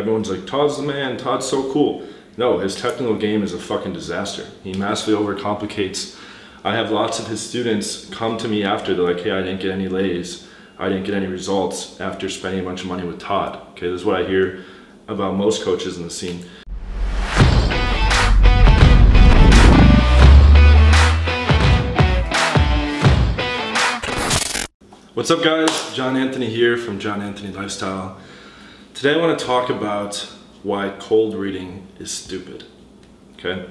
everyone's like, Todd's the man, Todd's so cool. No, his technical game is a fucking disaster. He massively overcomplicates. I have lots of his students come to me after, they're like, hey, I didn't get any lays. I didn't get any results after spending a bunch of money with Todd. Okay, this is what I hear about most coaches in the scene. What's up guys? John Anthony here from John Anthony Lifestyle. Today I want to talk about why cold reading is stupid. Okay?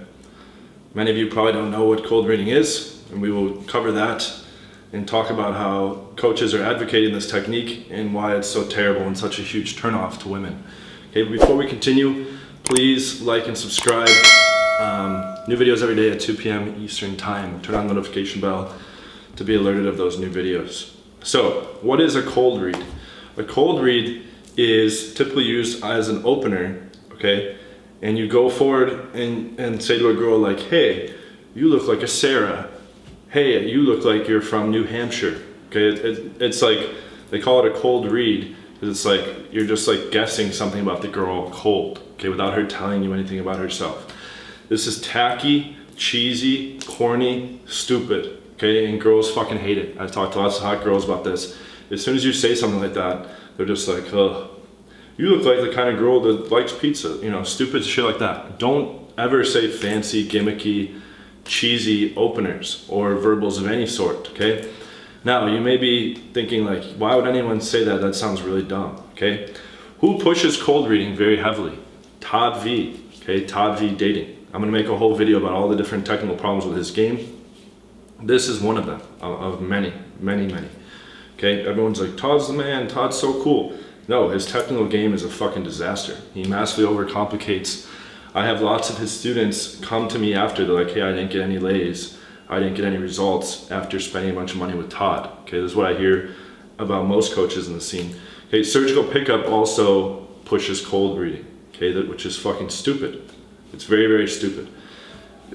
Many of you probably don't know what cold reading is, and we will cover that and talk about how coaches are advocating this technique and why it's so terrible and such a huge turnoff to women. Okay, but before we continue, please like and subscribe. Um, new videos every day at 2 p.m. Eastern Time. Turn on the notification bell to be alerted of those new videos. So, what is a cold read? A cold read is typically used as an opener, okay? And you go forward and, and say to a girl like, hey, you look like a Sarah. Hey, you look like you're from New Hampshire. Okay, it, it, it's like, they call it a cold read it's like, you're just like guessing something about the girl cold, okay, without her telling you anything about herself. This is tacky, cheesy, corny, stupid, okay, and girls fucking hate it. I've talked to lots of hot girls about this. As soon as you say something like that, they're just like, ugh, you look like the kind of girl that likes pizza, you know, stupid shit like that. Don't ever say fancy, gimmicky, cheesy openers or verbals of any sort, okay? Now, you may be thinking like, why would anyone say that? That sounds really dumb, okay? Who pushes cold reading very heavily? Todd V, okay? Todd V dating. I'm gonna make a whole video about all the different technical problems with his game. This is one of them, of many, many, many. Okay, everyone's like, Todd's the man, Todd's so cool. No, his technical game is a fucking disaster. He massively overcomplicates. I have lots of his students come to me after, they're like, hey, I didn't get any lays. I didn't get any results after spending a bunch of money with Todd. Okay, this is what I hear about most coaches in the scene. Okay, surgical pickup also pushes cold reading, okay, that, which is fucking stupid. It's very, very stupid.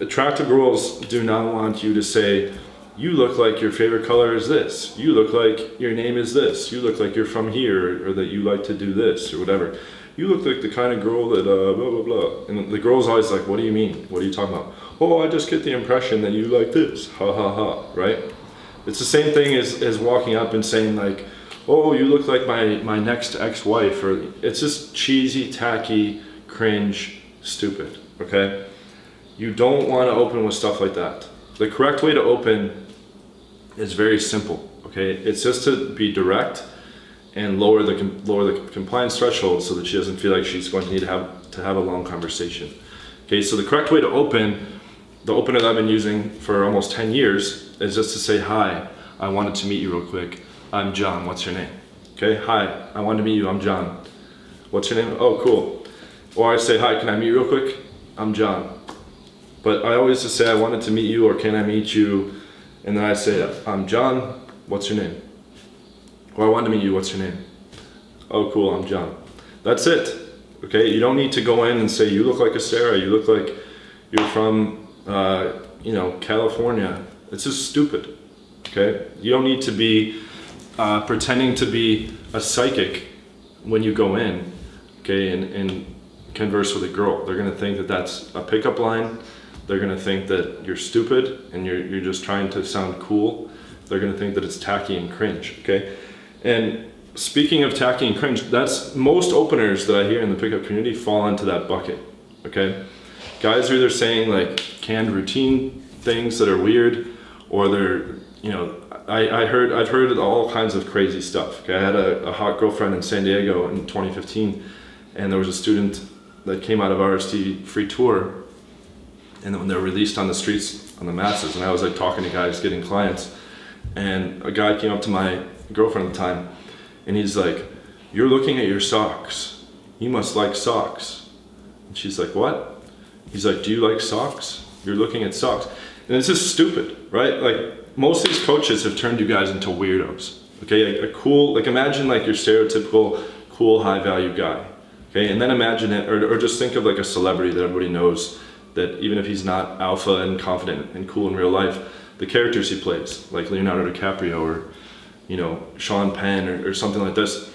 Attractive girls do not want you to say, you look like your favorite color is this. You look like your name is this. You look like you're from here or, that you like to do this or whatever. You look like the kind of girl that uh, blah, blah, blah. And the girl's always like, what do you mean? What are you talking about? Oh, I just get the impression that you like this. Ha ha ha, right? It's the same thing as, as walking up and saying like, oh, you look like my, my next ex-wife. Or It's just cheesy, tacky, cringe, stupid, okay? You don't want to open with stuff like that. The correct way to open is very simple. Okay, it's just to be direct and lower the lower the compliance threshold so that she doesn't feel like she's going to need to have to have a long conversation. Okay, so the correct way to open, the opener that I've been using for almost 10 years is just to say, hi, I wanted to meet you real quick. I'm John, what's your name? Okay, hi, I wanted to meet you, I'm John. What's your name? Oh, cool. Or I say, hi, can I meet you real quick? I'm John. But I always just say, I wanted to meet you or can I meet you? And then I say, I'm John, what's your name? Well, I want to meet you, what's your name? Oh, cool, I'm John. That's it, okay? You don't need to go in and say, you look like a Sarah, you look like you're from, uh, you know, California. It's just stupid, okay? You don't need to be uh, pretending to be a psychic when you go in, okay, and, and converse with a girl. They're gonna think that that's a pickup line they're gonna think that you're stupid and you're, you're just trying to sound cool. They're gonna think that it's tacky and cringe, okay? And speaking of tacky and cringe, that's most openers that I hear in the pickup community fall into that bucket, okay? Guys are either saying like canned routine things that are weird or they're, you know, I, I heard, I've heard all kinds of crazy stuff. Okay, I had a, a hot girlfriend in San Diego in 2015 and there was a student that came out of RSD free tour and when they're released on the streets on the masses. And I was like talking to guys getting clients and a guy came up to my girlfriend at the time and he's like you're looking at your socks. You must like socks. And she's like what? He's like do you like socks? You're looking at socks. And it's just stupid right? Like most of these coaches have turned you guys into weirdos okay? Like a cool like imagine like your stereotypical cool high value guy okay? And then imagine it or, or just think of like a celebrity that everybody knows that even if he's not alpha and confident and cool in real life, the characters he plays, like Leonardo DiCaprio or, you know, Sean Penn or, or something like this,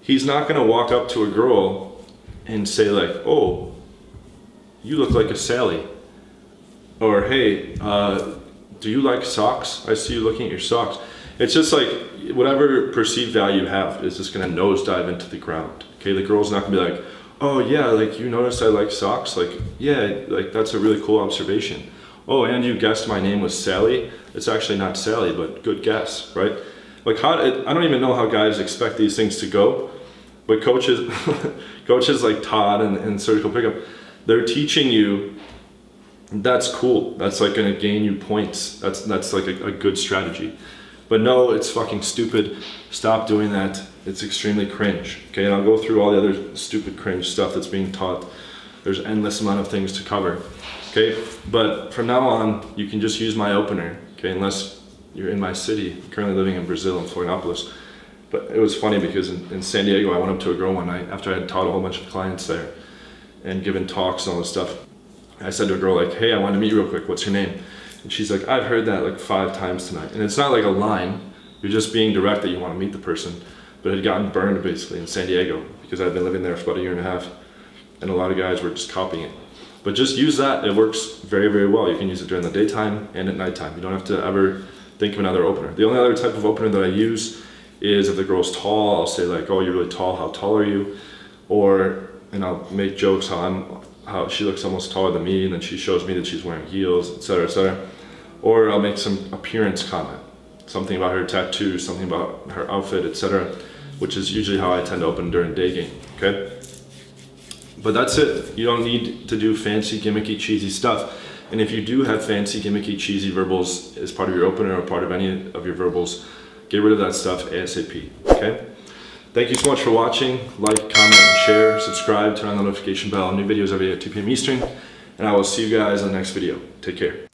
he's not gonna walk up to a girl and say like, oh, you look like a Sally. Or hey, uh, do you like socks? I see you looking at your socks. It's just like whatever perceived value you have is just gonna nosedive into the ground. Okay, the girl's not gonna be like, oh yeah, like you noticed I like socks. Like yeah, like that's a really cool observation. Oh, and you guessed my name was Sally. It's actually not Sally, but good guess, right? Like how I don't even know how guys expect these things to go, but coaches, coaches like Todd and, and Surgical Pickup, they're teaching you that's cool. That's like gonna gain you points. That's that's like a, a, good strategy. But no, it's fucking stupid. Stop doing that. It's extremely cringe. Okay, and I'll go through all the other stupid cringe stuff that's being taught. There's endless amount of things to cover. Okay, but from now on, you can just use my opener. Okay, unless you're in my city. Currently living in Brazil in Florianopolis. But it was funny because in, in San Diego, I went up to a girl one night after I had taught a whole bunch of clients there and given talks and all this stuff. I said to a girl like, hey, I want to meet you real quick. What's your name? And she's like, I've heard that like five times tonight. And it's not like a line. You're just being direct that you want to meet the person. But it had gotten burned basically in San Diego because I'd been living there for about a year and a half. And a lot of guys were just copying it. But just use that. It works very, very well. You can use it during the daytime and at nighttime. You don't have to ever think of another opener. The only other type of opener that I use is if the girl's tall, I'll say like, oh, you're really tall. How tall are you? Or, and I'll make jokes how I'm how she looks almost taller than me and then she shows me that she's wearing heels, etc., etc. Or I'll make some appearance comment, something about her tattoo, something about her outfit, etc., which is usually how I tend to open during day game, okay? But that's it. You don't need to do fancy, gimmicky, cheesy stuff. And if you do have fancy, gimmicky, cheesy verbals as part of your opener or part of any of your verbals, get rid of that stuff ASAP, okay? Thank you so much for watching. Like, comment, share, subscribe, turn on the notification bell. New videos every day at 2 p.m. Eastern. And I will see you guys in the next video. Take care.